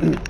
mm